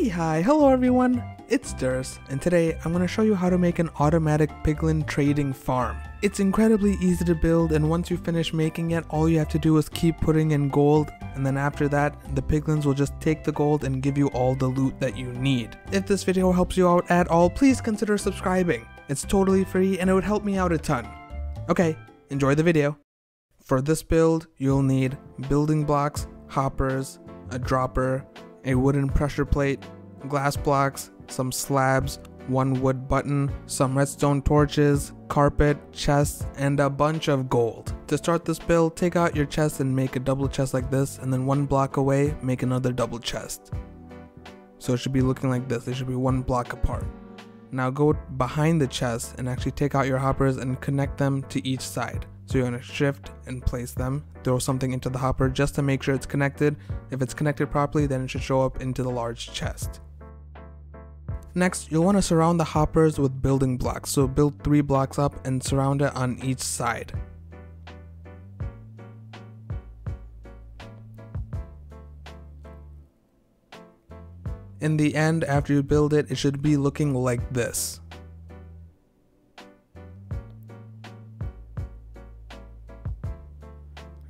Hey, hi, hello everyone, it's Durs, and today I'm going to show you how to make an automatic piglin trading farm. It's incredibly easy to build and once you finish making it, all you have to do is keep putting in gold and then after that, the piglins will just take the gold and give you all the loot that you need. If this video helps you out at all, please consider subscribing. It's totally free and it would help me out a ton. Okay, enjoy the video. For this build, you'll need building blocks, hoppers, a dropper, a wooden pressure plate, glass blocks, some slabs, one wood button, some redstone torches, carpet, chests, and a bunch of gold. To start this build, take out your chest and make a double chest like this, and then one block away, make another double chest. So it should be looking like this, it should be one block apart. Now go behind the chest and actually take out your hoppers and connect them to each side. So you're going to shift and place them, throw something into the hopper just to make sure it's connected. If it's connected properly, then it should show up into the large chest. Next, you'll want to surround the hoppers with building blocks. So build three blocks up and surround it on each side. In the end, after you build it, it should be looking like this.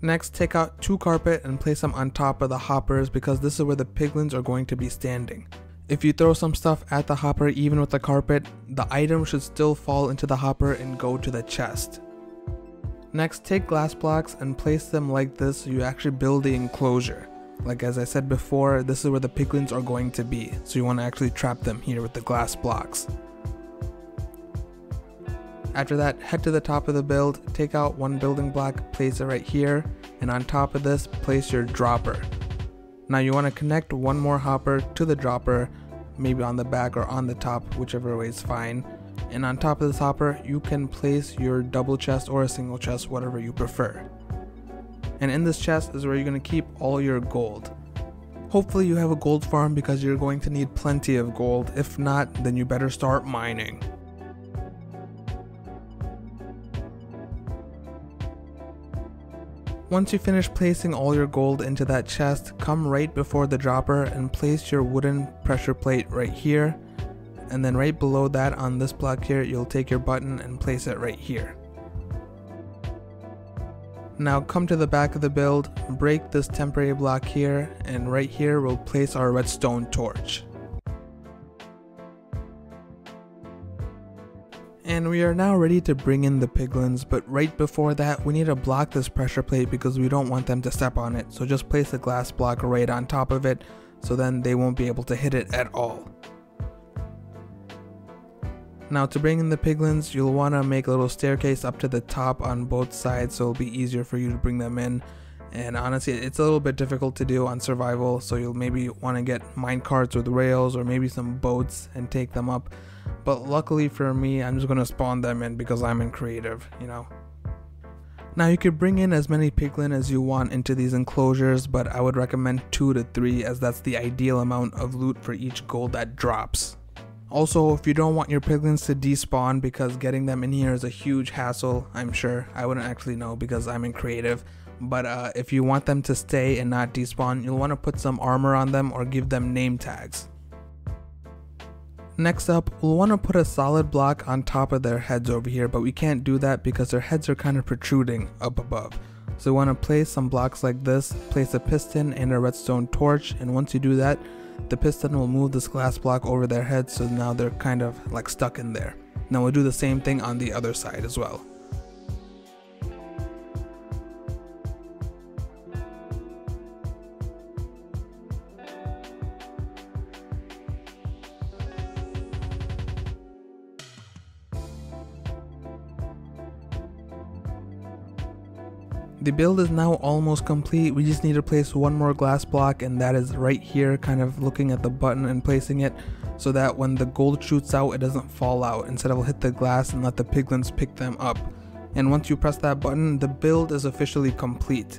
Next, take out two carpet and place them on top of the hoppers because this is where the piglins are going to be standing. If you throw some stuff at the hopper even with the carpet, the item should still fall into the hopper and go to the chest. Next, take glass blocks and place them like this so you actually build the enclosure. Like as I said before, this is where the piglins are going to be, so you want to actually trap them here with the glass blocks. After that, head to the top of the build, take out one building block, place it right here, and on top of this, place your dropper. Now you want to connect one more hopper to the dropper, maybe on the back or on the top, whichever way is fine. And on top of this hopper, you can place your double chest or a single chest, whatever you prefer. And in this chest is where you're going to keep all your gold. Hopefully you have a gold farm because you're going to need plenty of gold. If not, then you better start mining. Once you finish placing all your gold into that chest, come right before the dropper and place your wooden pressure plate right here. And then right below that on this block here, you'll take your button and place it right here. Now come to the back of the build, break this temporary block here, and right here we'll place our redstone torch. And we are now ready to bring in the piglins, but right before that, we need to block this pressure plate because we don't want them to step on it. So just place a glass block right on top of it, so then they won't be able to hit it at all. Now to bring in the piglins, you'll want to make a little staircase up to the top on both sides so it'll be easier for you to bring them in. And honestly, it's a little bit difficult to do on survival, so you'll maybe want to get mine carts with rails or maybe some boats and take them up. But luckily for me, I'm just to spawn them in because I'm in creative, you know. Now you could bring in as many piglin as you want into these enclosures, but I would recommend 2 to 3 as that's the ideal amount of loot for each gold that drops. Also, if you don't want your piglins to despawn because getting them in here is a huge hassle, I'm sure. I wouldn't actually know because I'm in creative. But uh, if you want them to stay and not despawn, you'll want to put some armor on them or give them name tags. Next up, we'll want to put a solid block on top of their heads over here, but we can't do that because their heads are kind of protruding up above. So we want to place some blocks like this, place a piston and a redstone torch, and once you do that, the piston will move this glass block over their heads so now they're kind of like stuck in there. Now we'll do the same thing on the other side as well. The build is now almost complete, we just need to place one more glass block and that is right here kind of looking at the button and placing it so that when the gold shoots out it doesn't fall out, instead it'll hit the glass and let the piglins pick them up. And once you press that button, the build is officially complete.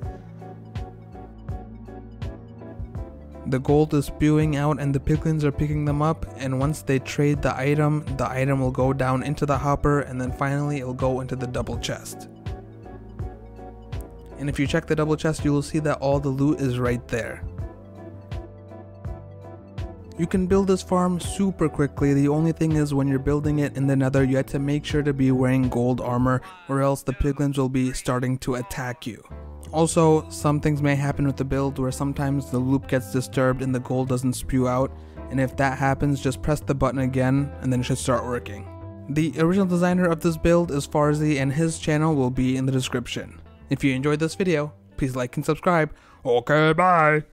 The gold is spewing out and the piglins are picking them up and once they trade the item, the item will go down into the hopper and then finally it'll go into the double chest. And if you check the double chest, you will see that all the loot is right there. You can build this farm super quickly, the only thing is when you're building it in the nether you have to make sure to be wearing gold armor or else the piglins will be starting to attack you. Also, some things may happen with the build where sometimes the loop gets disturbed and the gold doesn't spew out, and if that happens just press the button again and then it should start working. The original designer of this build is Farzy and his channel will be in the description. If you enjoyed this video, please like and subscribe. Okay, bye!